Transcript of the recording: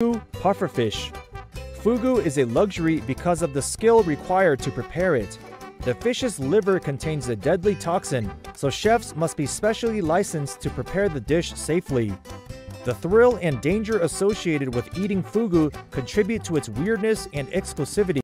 Fugu pufferfish. Fugu is a luxury because of the skill required to prepare it. The fish's liver contains a deadly toxin, so chefs must be specially licensed to prepare the dish safely. The thrill and danger associated with eating fugu contribute to its weirdness and exclusivity.